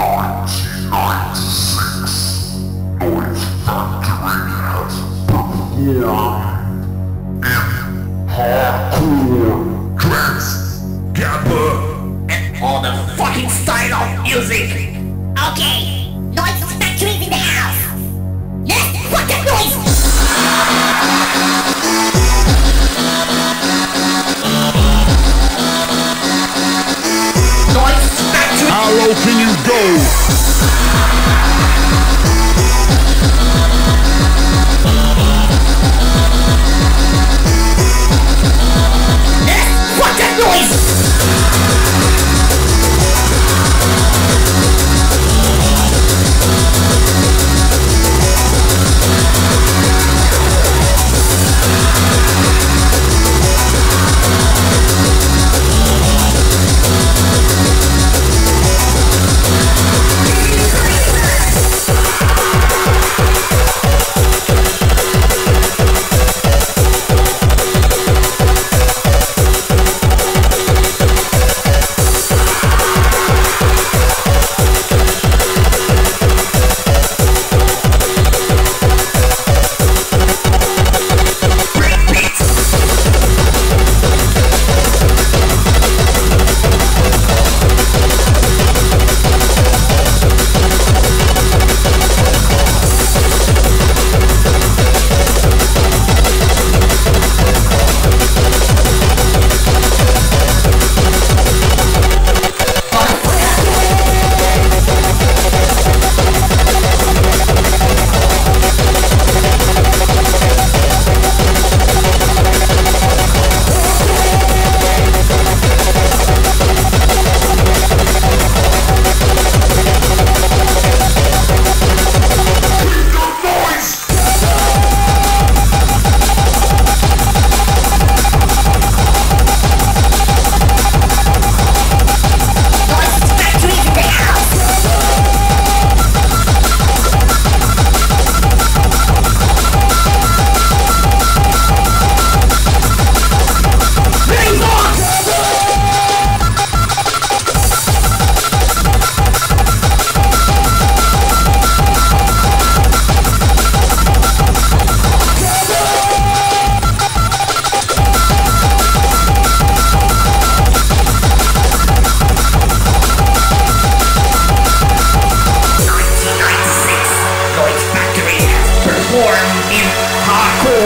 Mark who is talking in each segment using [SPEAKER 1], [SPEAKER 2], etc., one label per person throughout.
[SPEAKER 1] 1996, Noise
[SPEAKER 2] Factory
[SPEAKER 1] has performed in
[SPEAKER 2] Hall.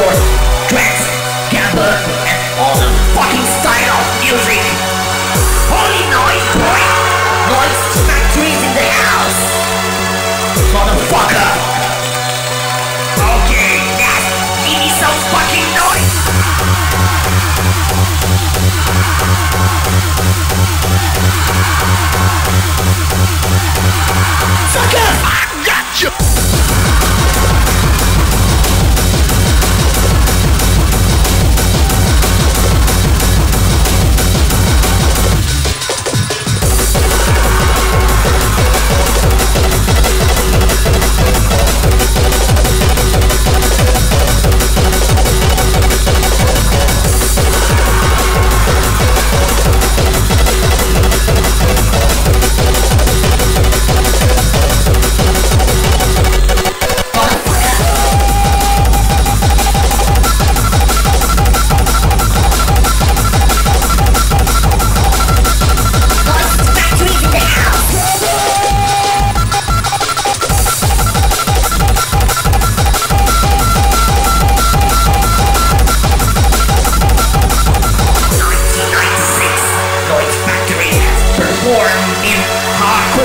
[SPEAKER 2] Force, Drex, Gamba, and all the fucking style music.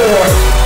[SPEAKER 2] forth.